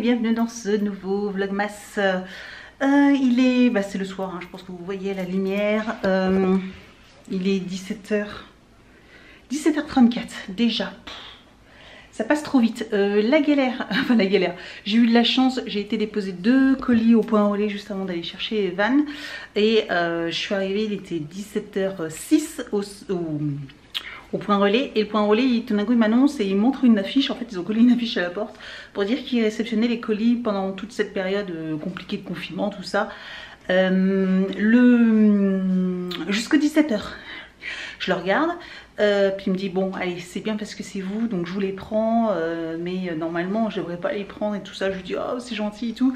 bienvenue dans ce nouveau vlogmas. Euh, il est, bah c'est le soir, hein, je pense que vous voyez la lumière. Euh, il est 17h, 17h34 déjà. Ça passe trop vite. Euh, la galère, enfin la galère. J'ai eu de la chance, j'ai été déposer deux colis au point relais juste avant d'aller chercher Van. Et je suis arrivée, il était 17h06 au, au au point relais. Et le point relais, il, tout d'un coup, il m'annonce et il montre une affiche. En fait, ils ont collé une affiche à la porte pour dire qu'ils réceptionnaient les colis pendant toute cette période euh, compliquée de confinement, tout ça. Euh, le jusqu'à 17h. Je le regarde, euh, puis il me dit bon allez c'est bien parce que c'est vous donc je vous les prends mais normalement je devrais pas les prendre et tout ça je lui dis oh c'est gentil et tout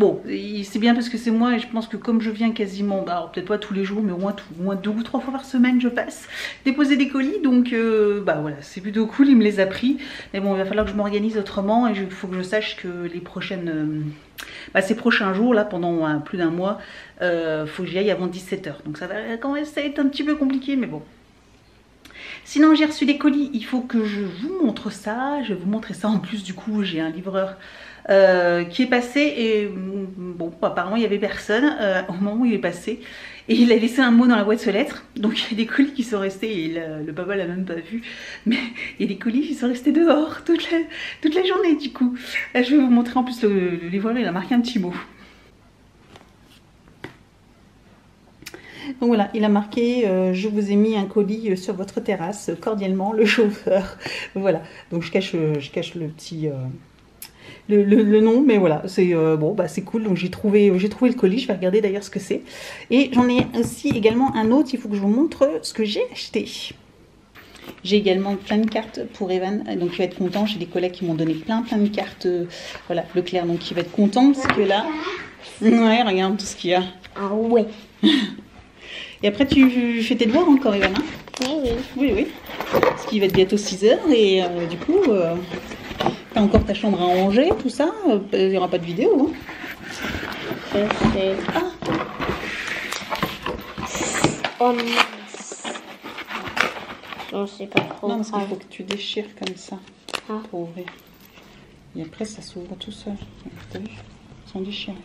Bon, c'est bien parce que c'est moi et je pense que comme je viens quasiment, bah, peut-être pas tous les jours, mais au moins, au moins, deux ou trois fois par semaine je passe déposer des colis. Donc euh, bah voilà, c'est plutôt cool, il me les a pris. Mais bon, il va falloir que je m'organise autrement et il faut que je sache que les prochaines... Euh, bah, ces prochains jours, là, pendant euh, plus d'un mois, euh, faut que j'y aille avant 17h. Donc ça va quand même ça va être un petit peu compliqué, mais bon. Sinon, j'ai reçu des colis, il faut que je vous montre ça. Je vais vous montrer ça. En plus, du coup, j'ai un livreur euh, qui est passé et mm, bon apparemment il y avait personne euh, au moment où il est passé. Et il a laissé un mot dans la boîte aux lettres. Donc il y a des colis qui sont restés. Et le papa l'a même pas vu. Mais il y a des colis qui sont restés dehors toute la, journée du coup. Je vais vous montrer en plus le, le livreur. Il a marqué un petit mot Donc voilà, il a marqué euh, Je vous ai mis un colis sur votre terrasse, cordialement, le chauffeur. Voilà, donc je cache, je cache le petit, euh, le, nom, mais voilà, c'est euh, bon, bah c'est cool. Donc j'ai trouvé, j'ai trouvé le colis. Je vais regarder d'ailleurs ce que c'est. Et j'en ai aussi également un autre. Il faut que je vous montre ce que j'ai acheté. J'ai également plein de cartes pour Evan, donc il va être content. J'ai des collègues qui m'ont donné plein plein de cartes. Euh, voilà, Leclerc, donc il va être content parce que là, ouais, regarde tout ce qu'il y a. Ah ouais. Et après, tu fais tes devoirs encore, Evan hein? Oui, oui. Oui, oui. Parce qu'il va être bientôt 6 heures et euh, du coup, T'as encore ta chambre à ranger, tout ça Il n'y aura pas de vidéo. Hein? Je sais. Ah. Oh Non, c'est pas trop. Non, parce qu'il faut que tu déchires comme ça ah. pour ouvrir. Et après, ça s'ouvre tout seul. T'as vu? Ils sont déchirés.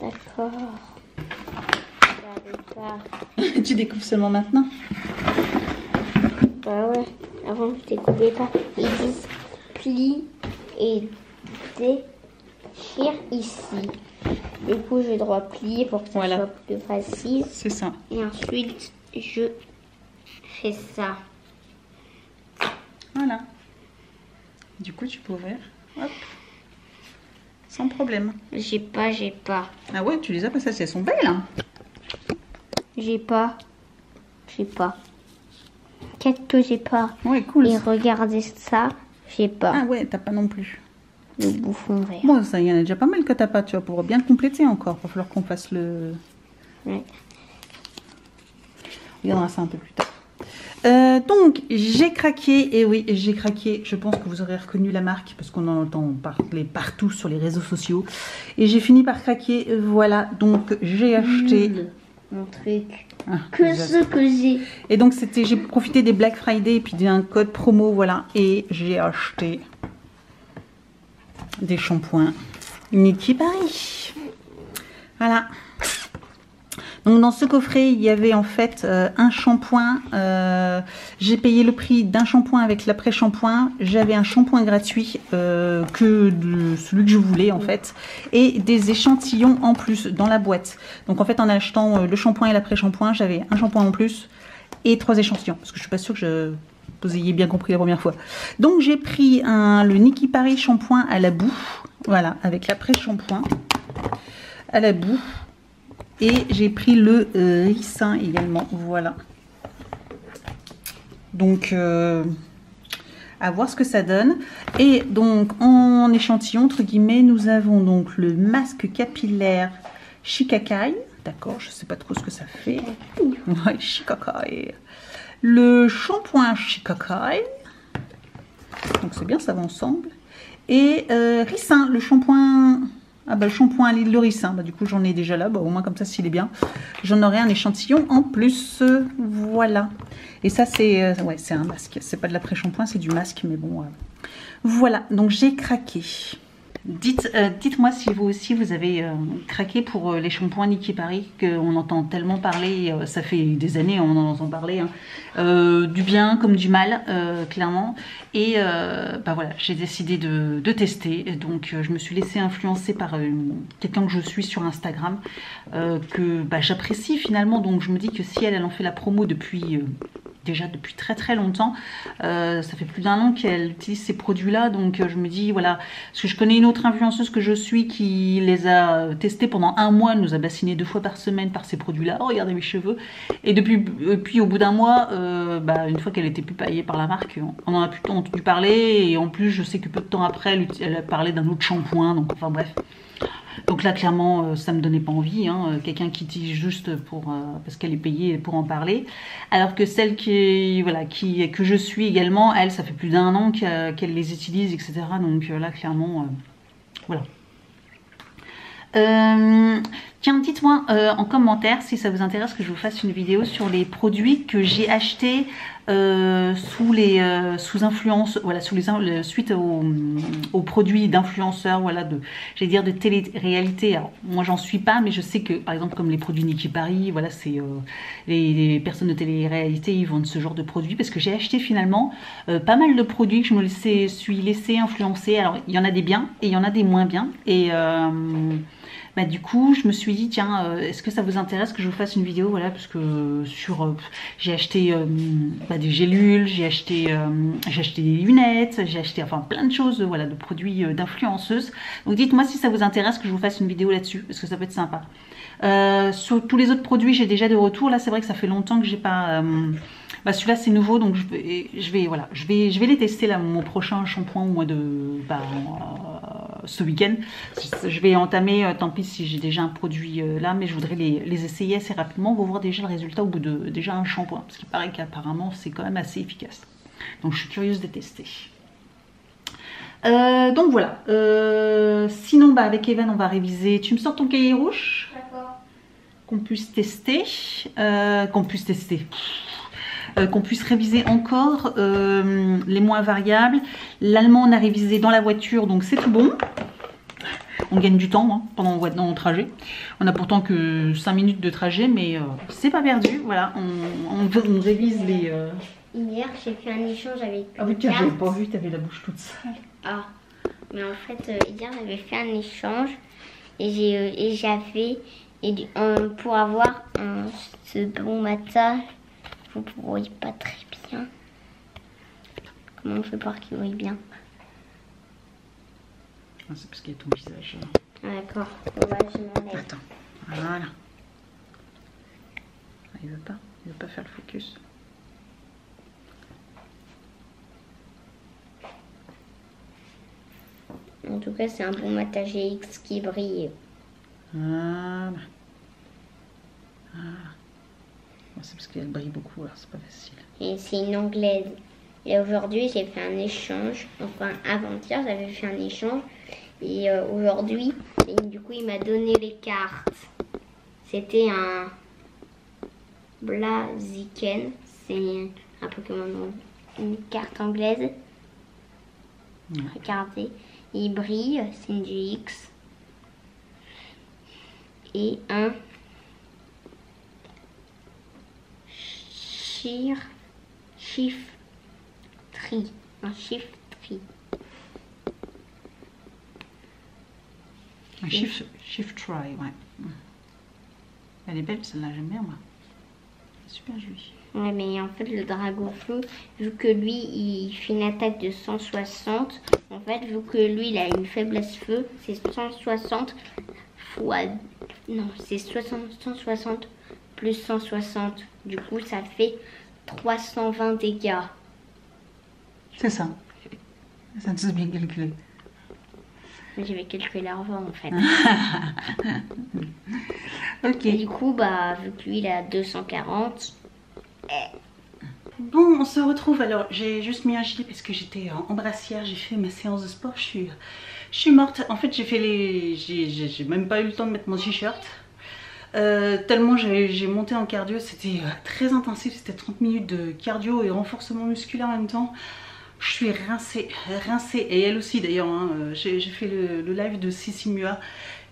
D'accord. tu découvres seulement maintenant Bah ouais. Avant, je découvrais pas. Ils disent plie et déchire ici. Du coup, je dois plier pour que ça soit plus facile. C'est ça. Et ensuite, je fais ça. Voilà. Du coup, tu peux ouvrir. Hop. Sans problème. J'ai pas, j'ai pas. Ah ouais, tu les as passées, elles sont belles. Hein j'ai pas. J'ai pas. Qu'est-ce que j'ai pas Ouais, cool. Et regardez ça, j'ai pas. Ah ouais, t'as pas non plus. Le bouffon vert. Bon, ça y en a déjà pas mal que t'as pas, tu vas pouvoir bien compléter encore. Il va falloir qu'on fasse le... Ouais. On regardera ça un peu plus tard. Euh, donc, j'ai craqué, et oui, j'ai craqué, je pense que vous aurez reconnu la marque, parce qu'on en entend parler partout sur les réseaux sociaux. Et j'ai fini par craquer, voilà, donc j'ai acheté... Mmh, mon truc. Ah, que ce que j'ai. Et donc c'était, j'ai profité des Black Friday et puis d'un code promo, voilà, et j'ai acheté des shampoings Niki Paris. Voilà. Donc dans ce coffret, il y avait en fait euh, un shampoing. Euh, j'ai payé le prix d'un shampoing avec l'après-shampoing. J'avais un shampoing gratuit euh, que de celui que je voulais en fait. Et des échantillons en plus dans la boîte. Donc en fait en achetant le shampoing et l'après-shampoing, j'avais un shampoing en plus et trois échantillons. Parce que je suis pas sûre que vous ayez bien compris la première fois. Donc j'ai pris le Niki Paris shampoing à la boue. Voilà, avec l'après-shampoing à la boue. Et j'ai pris le euh, ricin également, voilà. Donc, euh, à voir ce que ça donne. Et donc, en échantillon, entre guillemets, nous avons donc le masque capillaire Shikakai. D'accord, je ne sais pas trop ce que ça fait. Ouais, Shikakai. Le shampoing Shikakai. Donc, c'est bien, ça va ensemble. Et euh, ricin, le shampoing Ah bah le shampoing à l'île de ricin, bah, du coup j'en ai déjà là, bah, au moins comme ça s'il est bien. J'en aurai un échantillon en plus, voilà. Et ça c'est euh, un masque, c'est pas de l'après-shampoing, c'est du masque, mais bon. euh, Voilà, donc j'ai craqué. Euh, dites-moi si vous aussi vous avez euh, craqué pour euh, les shampoings Niki Paris qu'on entend tellement parler, ça fait des années on en entend parler, hein. Du bien comme du mal clairement. Et bah voilà, j'ai décidé de, tester. Donc je me suis laissée influencer par quelqu'un que je suis sur Instagram que bah, j'apprécie finalement. Donc je me dis que si elle, elle en fait la promo depuis déjà depuis très très longtemps. Euh, ça fait plus d'un an qu'elle utilise ces produits-là, donc euh, je me dis voilà, parce que je connais une autre influenceuse que je suis qui les a euh, testés pendant un mois, elle nous a bassiné deux fois par semaine par ces produits-là. Oh regardez mes cheveux. Et depuis, puis au bout d'un mois, bah, une fois qu'elle était plus payée par la marque, on en a plus entendu parler et en plus je sais que peu de temps après, elle, elle a parlé d'un autre shampoing, donc enfin bref. Donc là, clairement, euh, ça me donnait pas envie. Hein, euh, Quelqu'un qui utilise juste pour euh, parce qu'elle est payée pour en parler. Alors que celle qui, voilà, qui que je suis également, elle, ça fait plus d'un an qu'elle les utilise, etc. Donc là, clairement, voilà. Tiens, dites-moi en commentaire si ça vous intéresse que je vous fasse une vidéo sur les produits que j'ai achetés euh, sous les euh, sous influence, voilà, sous les suite aux, aux produits d'influenceurs, voilà, de, j'allais dire de télé-réalité. Alors moi j'en suis pas, mais je sais que par exemple comme les produits Niki Paris, voilà, c'est euh, les, personnes de télé-réalité, ils vendent ce genre de produits parce que j'ai acheté finalement pas mal de produits que je me laissais, suis laissé influencer. Alors il y en a des biens et il y en a des moins bien et bah, du coup, je me suis dit, tiens, euh, est-ce que ça vous intéresse que je vous fasse une vidéo Voilà, parce que sur, euh, j'ai acheté euh, bah, des gélules, j'ai acheté, euh, j'ai acheté des lunettes, j'ai acheté enfin plein de choses, euh, voilà, de produits euh, d'influenceuses. Donc dites-moi si ça vous intéresse que je vous fasse une vidéo là-dessus, parce que ça peut être sympa. Euh, sur tous les autres produits, j'ai déjà des retours. Là, c'est vrai que ça fait longtemps que j'ai pas. euh, bah, celui-là c'est nouveau, donc je vais, je vais, voilà, je vais, je vais les tester là, mon prochain shampoing au mois de, bah, euh, ce week-end. Je vais entamer, euh, tant pis si j'ai déjà un produit euh, là, mais je voudrais les, les essayer assez rapidement. On va voir déjà le résultat au bout de déjà un shampoing, parce qu'il paraît qu'apparemment c'est quand même assez efficace. Donc je suis curieuse de tester. Euh, donc voilà. Euh, sinon, bah, avec Evan, on va réviser. Tu me sors ton cahier rouge? D'accord. qu'on puisse tester, euh, qu'on puisse tester, Euh, qu'on puisse réviser encore euh, les moins variables. L'allemand, on a révisé dans la voiture, donc c'est tout bon. On gagne du temps hein, pendant le trajet. On a pourtant que 5 minutes de trajet, mais euh, c'est pas perdu. Voilà, on, on- on révise les. Hier, j'ai fait un échange avec Ah oui, tiens, j'avais pas vu, t'avais la bouche toute sale. Ah, mais en fait, hier, j'avais fait un échange et j'avais et pour avoir un, ce bon matin, vous ne voyez pas très bien. Comment on fait pour qu'il voie bien Ah, c'est parce qu'il y a ton visage. Ah, D'accord. Bah. Attends, voilà. Ah, Il veut pas, il veut pas faire le focus. En tout cas, c'est un bon matin GX qui brille. Voilà. Voilà. C'est parce qu'elle brille beaucoup, alors c'est pas facile. Et c'est une anglaise. Et aujourd'hui, j'ai fait un échange. Enfin, avant-hier, j'avais fait un échange. Et euh, aujourd'hui, du coup, il m'a donné les cartes. C'était un Blaziken. C'est un Pokémon, une carte anglaise. Ouais. Regardez, il brille. C'est une GX. Et un Shir Shift Tree. Un Shift Tree. Un shift, shift try, ouais. Elle est belle, celle-là, j'aime bien, moi. Super joli. Ouais, mais en fait, le dragon feu, vu que lui, il fait une attaque de 160, en fait, vu que lui, il a une faiblesse feu, c'est 160 fois. Non, c'est 60 160 plus 160. Du coup, ça fait 320 dégâts. C'est ça. Ça te bien calculé. J'avais calculé avant, en fait. Ok. Et du coup, bah, vu que lui, il a 240, Bon, on se retrouve. Alors, j'ai juste mis un gilet parce que j'étais en brassière. J'ai fait ma séance de sport. Je suis, je suis morte. En fait, j'ai fait les... J'ai même pas eu le temps de mettre mon t-shirt. Euh, tellement j'ai monté en cardio, c'était euh, très intensif, c'était 30 minutes de cardio et renforcement musculaire en même temps. Je suis rincée, rincée, et elle aussi d'ailleurs, hein, euh, j'ai fait le, live de Sissi Mua,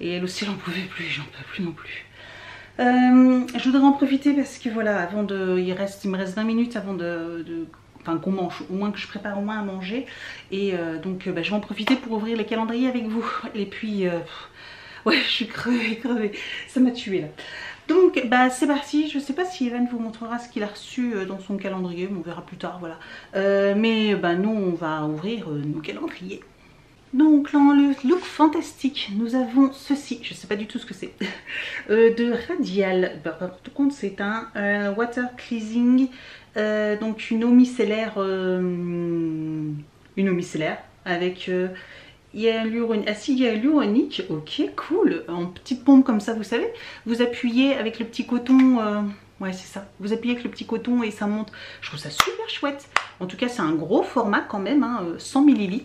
et elle aussi j'en pouvais plus, j'en peux plus non plus. je voudrais en profiter parce que voilà, avant de, il, reste, il me reste 20 minutes avant de, enfin qu'on mange, au moins que je prépare au moins à manger, et donc bah, je vais en profiter pour ouvrir les calendriers avec vous, et puis... Ouais, je suis crevée, crevée. Ça m'a tué là. Donc bah c'est parti, je sais pas si Evan vous montrera ce qu'il a reçu euh, dans son calendrier, on verra plus tard, voilà. Euh, mais bah nous on va ouvrir euh, nos calendriers. Donc dans le look fantastique, nous avons ceci, je sais pas du tout ce que c'est, de Radial. Bah, par contre c'est un water cleansing, donc une eau une eau avec acide hyaluronique, ok cool, en petite pompe comme ça vous savez, vous appuyez avec le petit coton, euh, ouais c'est ça, vous appuyez avec le petit coton et ça monte, je trouve ça super chouette, en tout cas c'est un gros format quand même, 100 hein, euh, ml,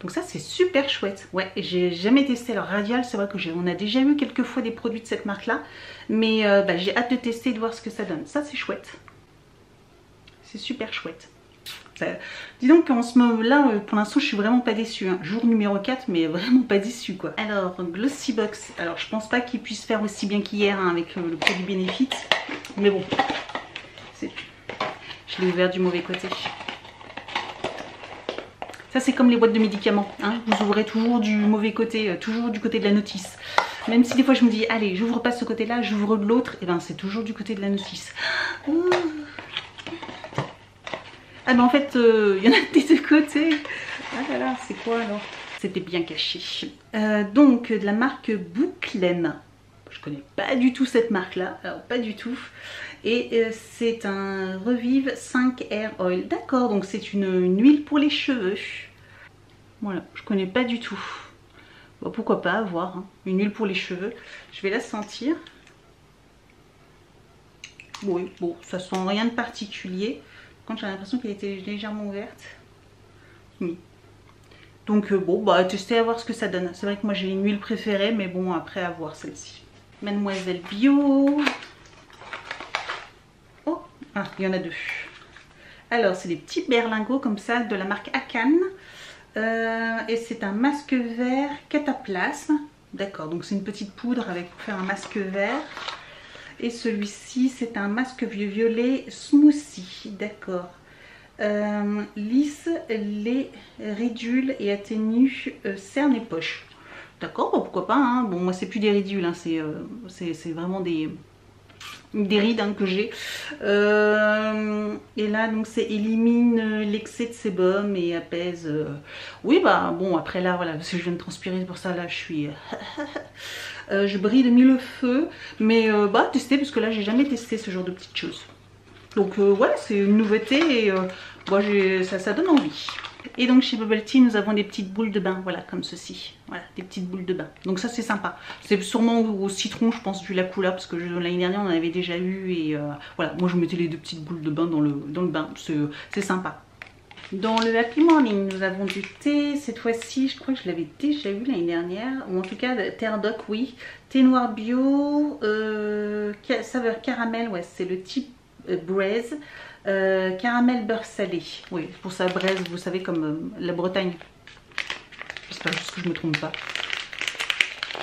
donc ça c'est super chouette, ouais j'ai jamais testé. Leur Radial, c'est vrai que on a déjà eu quelques fois des produits de cette marque là, mais euh, bah, j'ai hâte de tester et de voir ce que ça donne, ça c'est chouette, c'est super chouette. Dis donc qu'en ce moment là, euh, pour l'instant, je suis vraiment pas déçue. Hein. Jour numéro 4, mais vraiment pas déçue quoi. Alors, Glossy Box. Alors, je pense pas qu'il puisse faire aussi bien qu'hier hein, avec euh, le produit Benefit. Mais bon, je l'ai ouvert du mauvais côté. Ça, c'est comme les boîtes de médicaments. Hein. Vous ouvrez toujours du mauvais côté, euh, toujours du côté de la notice. Même si des fois je me dis, allez, j'ouvre pas ce côté-là, j'ouvre de l'autre, et eh ben c'est toujours du côté de la notice. Ah ben en fait, euh, il y en a des deux côtés. Ah là là, c'est quoi alors? C'était bien caché. Euh, donc de la marque Bouclen. Je connais pas du tout cette marque là, alors pas du tout. Et euh, c'est un Revive 5 Air Oil. D'accord, donc c'est une, huile pour les cheveux. Voilà, je connais pas du tout. Bon, pourquoi pas avoir hein. une huile pour les cheveux. Je vais la sentir. Oui, bon, ça sent rien de particulier j'ai l'impression qu'elle était légèrement ouverte. Donc euh, bon, bah tester à voir ce que ça donne. C'est vrai que moi j'ai une huile préférée, mais bon après à voir celle-ci. Mademoiselle Bio. Oh, ah, il y en a deux. Alors c'est des petits berlingots comme ça de la marque Akan. Euh, et c'est un masque vert cataplasme. D'accord, donc c'est une petite poudre avec pour faire un masque vert. Et celui-ci, c'est un masque vieux violet smoothie. D'accord. Euh, lisse les ridules et atténue euh, cernes et poches. D'accord, pourquoi pas. Hein. Bon, moi, c'est plus des ridules, hein. euh, c'est vraiment des, des rides hein, que j'ai. et là, donc, c'est élimine l'excès de sébum et apaise. Oui, bah, bon, après là, voilà, parce que je viens de transpirer, pour ça, là, je suis... Euh, je brille de mille feux. Mais euh, bah tester parce que là j'ai jamais testé ce genre de petites choses. Donc euh, ouais c'est une nouveauté et moi ça, ça donne envie. Et donc chez Bubble Tea nous avons des petites boules de bain, voilà comme ceci. Voilà, des petites boules de bain. Donc ça c'est sympa. C'est sûrement au, citron je pense vu la couleur parce que l'année dernière on en avait déjà eu et voilà. Moi je mettais les deux petites boules de bain dans le, dans le bain, c'est sympa. Dans le Happy Morning, nous avons du thé. Cette fois-ci, je crois que je l'avais déjà eu l'année dernière. Ou en tout cas, Terre Doc, oui. Thé noir bio, euh, saveur caramel, ouais, c'est le type euh, braise. Euh, caramel beurre salé. Oui, pour ça, braise, vous savez, comme la Bretagne. J'espère juste que je me trompe pas.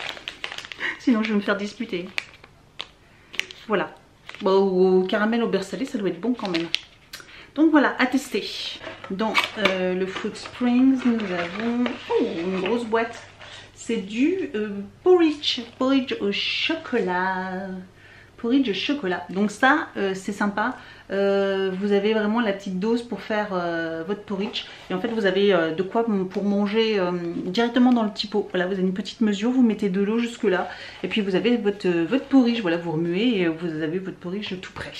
Sinon, je vais me faire disputer. Voilà. Bon, au caramel au beurre salé, ça doit être bon quand même. Donc voilà, à tester. Dans euh, le Fruit Springs, nous avons oh, une grosse boîte. C'est du euh, porridge, porridge au chocolat. Porridge au chocolat. Donc ça, euh, c'est sympa. vous avez vraiment la petite dose pour faire votre porridge. Et en fait, vous avez de quoi pour manger directement dans le petit pot. Voilà, vous avez une petite mesure, vous mettez de l'eau jusque là. Et puis vous avez votre, votre porridge. Voilà, vous remuez et vous avez votre porridge tout prêt.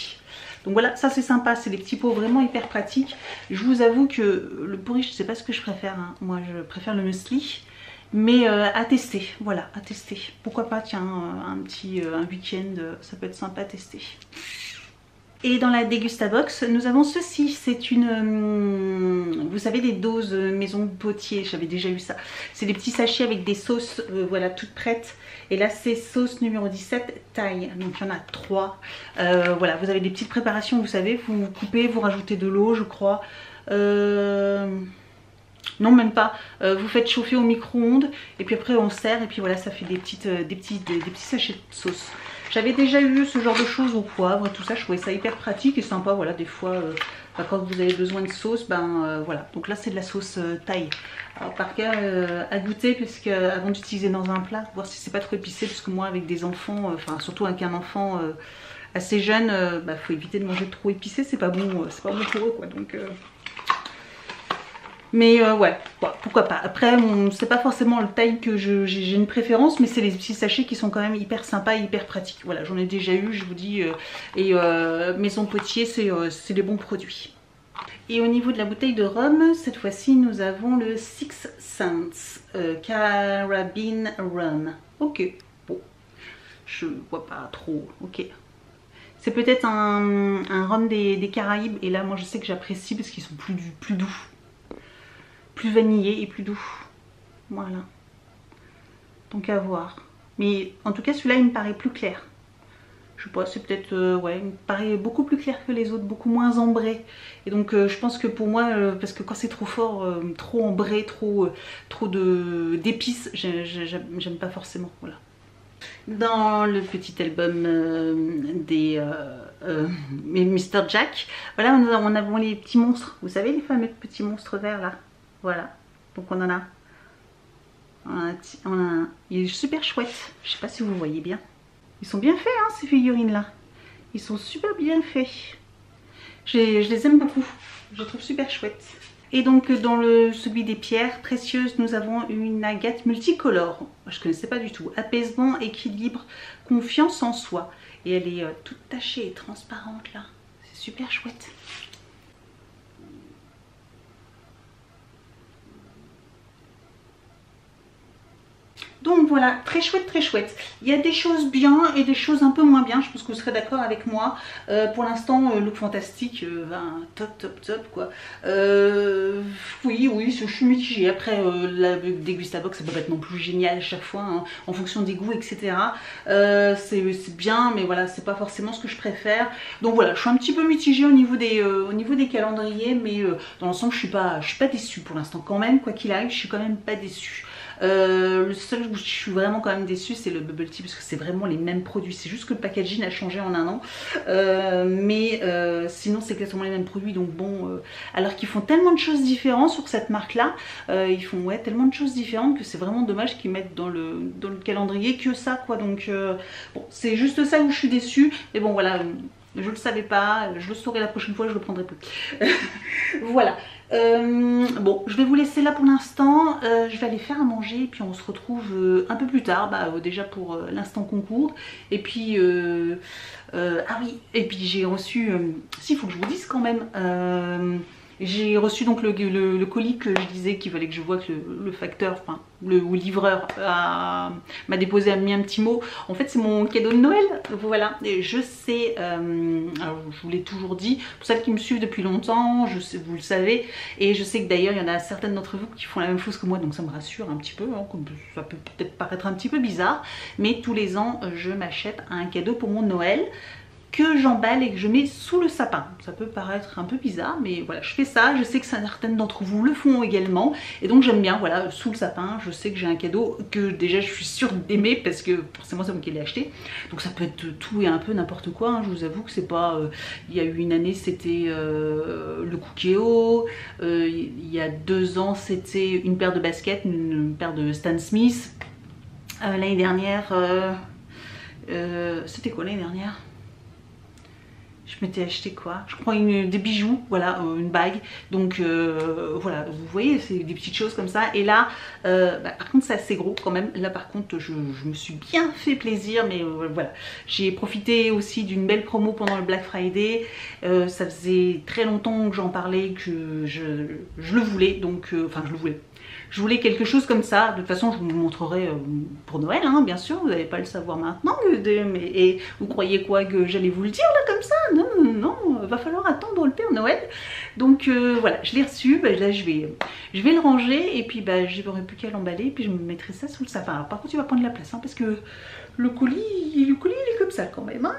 Donc voilà, ça c'est sympa, c'est des petits pots vraiment hyper pratiques. Je vous avoue que le pourri, je sais pas ce que je préfère. Hein. Moi, je préfère le muesli. Mais euh, à tester, voilà, à tester. Pourquoi pas, tiens, euh, un petit euh, un week-end, ça peut être sympa à tester. Et dans la Degustabox, nous avons ceci. C'est une... hum, vous savez, des doses maison potier. J'avais déjà eu ça. C'est des petits sachets avec des sauces, euh, voilà, toutes prêtes. Et là, c'est sauce numéro 17, taille. Donc, il y en a trois. Euh, voilà, vous avez des petites préparations, vous savez. Vous coupez, vous rajoutez de l'eau, je crois. Euh... Non, même pas. Euh, vous faites chauffer au micro-ondes. Et puis après, on sert. Et puis voilà, ça fait des, petites, euh, des, des, des petits sachets de sauce. J'avais déjà eu ce genre de choses au poivre, tout ça, je trouvais ça hyper pratique et sympa, voilà, des fois, euh, bah, quand vous avez besoin de sauce, ben euh, voilà. Donc là, c'est de la sauce euh, thaï. Alors par cas, euh, à goûter, puisque avant d'utiliser dans un plat, voir si c'est pas trop épicé, parce que moi, avec des enfants, enfin, surtout avec un enfant assez jeune, bah, faut éviter de manger trop épicé, c'est pas bon, c'est pas bon pour eux, quoi, donc... mais euh, ouais, pourquoi pas. Après, c'est pas forcément le taille que j'ai une préférence, mais c'est les petits sachets qui sont quand même hyper sympas et hyper pratiques. Voilà, j'en ai déjà eu, je vous dis. euh, et euh, Maison Potier, c'est des bons produits. Et au niveau de la bouteille de rhum, cette fois-ci, nous avons le Six Sense Carabine Rum. Ok, bon, je vois pas trop. Ok. C'est peut-être un, rhum des, Caraïbes, et là, moi, je sais que j'apprécie parce qu'ils sont plus doux plus vanillé et plus doux. Voilà. Donc à voir. Mais en tout cas, celui-là, il me paraît plus clair. Je sais pas, c'est peut-être... euh, ouais, il me paraît beaucoup plus clair que les autres, beaucoup moins ambré. Et donc euh, je pense que pour moi, euh, parce que quand c'est trop fort, trop ambré, trop, trop d'épices, j'ai- j'ai- j'aime pas forcément. Voilà. Dans le petit album des Mr. Jack, voilà, on, a- on avons les petits monstres. Vous savez, les fameux petits monstres verts là? Voilà, donc on en a. Il est super chouette. Je sais pas si vous voyez bien. Ils sont bien faits, hein, ces figurines là. Ils sont super bien faits. Je les aime beaucoup. Je les trouve super chouettes. Et donc dans le, celui des pierres précieuses, nous avons une agate multicolore. Je connaissais pas du tout. Apaisement, équilibre, confiance en soi. Et elle est euh, toute tachée et transparente là. C'est super chouette. Donc voilà, très chouette, très chouette. Il y a des choses bien et des choses un peu moins bien. Je pense que vous serez d'accord avec moi. Euh, pour l'instant, euh, look fantastique, euh, ben, top, top, top quoi. Oui, oui, je suis mitigée. Après, la dégustabox, ça peut pas être non plus génial à chaque fois, hein, en fonction des goûts, etc. C'est bien, mais voilà, c'est pas forcément ce que je préfère. Donc voilà, je suis un petit peu mitigée au niveau des, calendriers, mais dans l'ensemble, je je suis pas déçue pour l'instant. Quand même, quoi qu'il arrive, je suis quand même pas déçue. Euh, le seul où je suis vraiment quand même déçue, c'est le bubble tea parce que c'est vraiment les mêmes produits. C'est juste que le packaging a changé en un an, Euh, mais euh, sinon c'est exactement les mêmes produits. Donc bon, alors qu'ils font tellement de choses différentes sur cette marque-là, ils font ouais tellement de choses différentes que c'est vraiment dommage qu'ils mettent dans le dans le calendrier que ça quoi. Donc bon, c'est juste ça où je suis déçue. Mais bon voilà. Je le savais pas, je le saurai la prochaine fois, je le prendrai plus. voilà. Euh, bon, je vais vous laisser là pour l'instant. Euh, je vais aller faire à manger et puis on se retrouve euh, un peu plus tard. Bah, déjà pour l'instant concours. Et puis, ah oui, et puis j'ai reçu. S'il faut que je vous dise quand même. Euh, j'ai reçu donc le, colis que je disais qu'il fallait que je vois que le, facteur, enfin le ou livreur m'a déposé, a mis un petit mot. En fait, c'est mon cadeau de Noël. Voilà. Je sais, euh, je vous l'ai toujours dit, pour celles qui me suivent depuis longtemps, vous le savez, et je sais que d'ailleurs il y en a certaines d'entre vous qui font la même chose que moi, donc ça me rassure un petit peu. hein, ça peut peut-être paraître un petit peu bizarre, mais tous les ans, je m'achète un cadeau pour mon Noël que j'emballe et que je mets sous le sapin. Ça peut paraître un peu bizarre, mais voilà, je fais ça. Je sais que certaines d'entre vous le font également. Et donc j'aime bien, voilà, sous le sapin, je sais que j'ai un cadeau que déjà je suis sûre d'aimer parce que forcément c'est moi qui l'ai acheté. Donc ça peut être tout et un peu n'importe quoi. hein. Je vous avoue que c'est pas... euh, il y a eu une année, c'était euh, le Cookéo. Euh, il y a deux ans, c'était une paire de baskets, une, paire de Stan Smith. Euh, l'année dernière... c'était quoi l'année dernière? Je m'étais acheté quoi? Je crois des bijoux, voilà, euh, une bague. Donc euh, voilà, vous voyez, c'est des petites choses comme ça. Et là, euh, bah, par contre, c'est assez gros quand même. Là, par contre, je, me suis bien fait plaisir, mais voilà. J'ai profité aussi d'une belle promo pendant le Black Friday. Ça faisait très longtemps que j'en parlais, que je, je le voulais, donc, enfin, je le voulais je voulais quelque chose comme ça. De toute façon, je vous montrerai euh, pour Noël, hein, bien sûr. Vous n'allez pas le savoir maintenant. Et vous croyez quoi que j'allais vous le dire là comme ça? Non, non, non. Va falloir attendre le Père Noël. Donc euh, voilà, je l'ai reçu. Bah, là, je vais, je vais le ranger et puis bah, je n'aurai plus qu'à l'emballer. Puis je me mettrai ça sous le sapin. par contre, il va prendre la place hein, parce que le colis, le colis, il est comme ça quand même. Hein.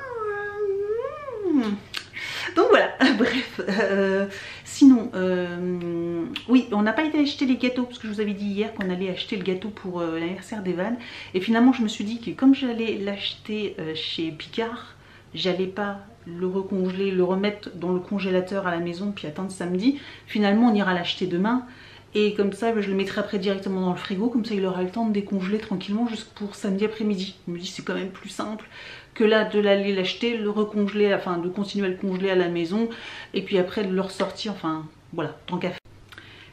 Donc voilà, bref. Euh, sinon, euh, oui, on n'a pas été acheter les gâteaux parce que je vous avais dit hier qu'on allait acheter le gâteau pour euh, l'anniversaire d'Evan. Et finalement, je me suis dit que comme j'allais l'acheter chez Picard, j'allais pas le recongeler, le remettre dans le congélateur à la maison puis attendre samedi. Finalement, on ira l'acheter demain. Et comme ça, je le mettrai après directement dans le frigo. Comme ça, il aura le temps de décongeler tranquillement jusqu'à pour samedi après-midi. Je me dis c'est quand même plus simple que là de l'aller l'acheter, le recongeler, enfin de continuer à le congeler à la maison et puis après de le ressortir, enfin voilà, tant qu'à faire.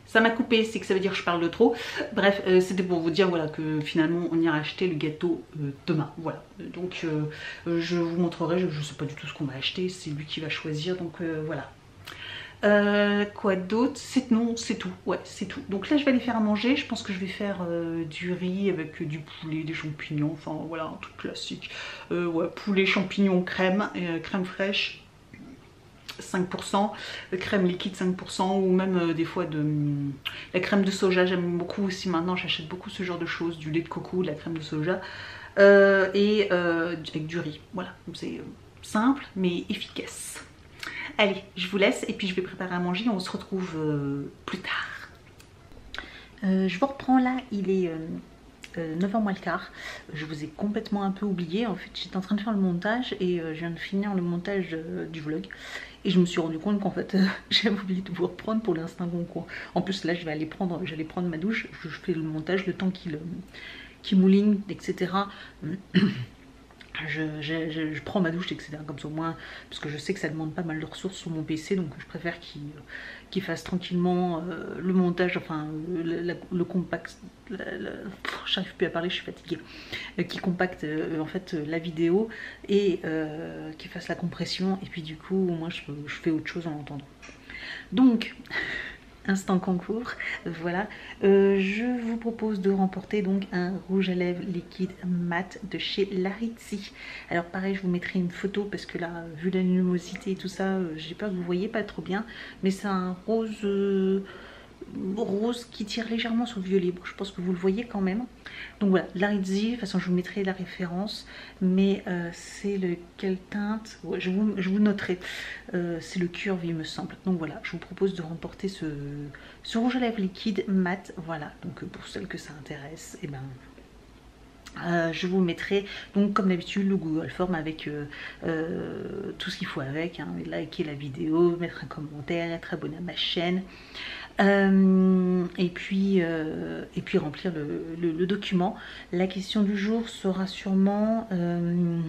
Ça m'a coupé, c'est que ça veut dire que je parle de trop. Bref, euh, c'était pour vous dire voilà que finalement on ira acheter le gâteau euh, demain. Voilà, donc euh, je vous montrerai, je, ne sais pas du tout ce qu'on va acheter, c'est lui qui va choisir, donc voilà. Euh, quoi d'autre? C'est non, c'est tout. Ouais, c'est tout. Donc là, je vais aller faire à manger. Je pense que je vais faire euh, du riz avec du poulet, des champignons. Enfin, voilà, un truc classique. Euh, ouais, poulet, champignons, crème, crème fraîche. 5%, crème liquide 5% ou même des fois de la crème de soja, j'aime beaucoup aussi maintenant, j'achète beaucoup ce genre de choses, du lait de coco, de la crème de soja et avec du riz, voilà, c'est simple mais efficace. Allez, je vous laisse et puis je vais préparer à manger. On se retrouve euh, plus tard. Euh, je vous reprends là, il est 9h euh, moins le quart. Je vous ai complètement un peu oublié. En fait, j'étais en train de faire le montage et je viens de finir le montage du vlog. Et je me suis rendu compte qu'en fait, j'avais oublié de vous reprendre pour l'instant concours. En plus, là, je vais aller prendre, j'allais prendre ma douche. Je, fais le montage, le temps qu'il mouline, etc je, prends ma douche, etc. Comme ça au moins, parce que je sais que ça demande pas mal de ressources sur mon PC, donc je préfère qu'il fasse tranquillement euh, le montage, enfin le, compact, j'arrive plus à parler, je suis fatiguée, euh, qui compacte euh, en fait la vidéo et qui fasse la compression, et puis du coup, moi je, je fais autre chose en entendant. Donc, instant concours, voilà. Euh, je vous propose de remporter donc un rouge à lèvres liquide mat de chez Larizzi. Alors pareil, je vous mettrai une photo parce que là, vu la luminosité et tout ça, j'ai peur que vous voyez pas trop bien. Mais c'est un rose... Euh, rose qui tire légèrement sur le violet. je pense que vous le voyez quand même. Donc voilà, Larizzi, de toute façon je vous mettrai la référence, mais euh, c'est le quelle teinte? Je, vous, noterai. Euh, c'est le curve il me semble. Donc voilà, je vous propose de remporter ce, ce rouge à lèvres liquide mat. Voilà, donc pour celles que ça intéresse, et eh ben euh, je vous mettrai donc comme d'habitude le Google Form avec tout ce qu'il faut avec, hein, liker la vidéo, mettre un commentaire, être abonné à ma chaîne. Euh, et, puis, euh, et puis remplir le, document. La question du jour sera sûrement, euh,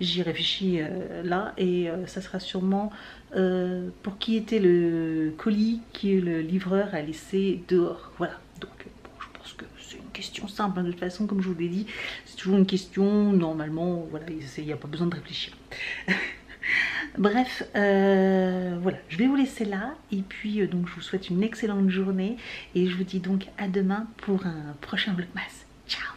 j'y réfléchis là, et ça sera sûrement pour qui était le colis que le livreur a laissé dehors. Voilà, donc je pense que c'est une question simple, hein, de toute façon, comme je vous l'ai dit, c'est toujours une question, normalement, voilà, il n'y a pas besoin de réfléchir. Bref, euh, voilà, je vais vous laisser là et puis euh, donc je vous souhaite une excellente journée et je vous dis donc à demain pour un prochain Vlogmas. Ciao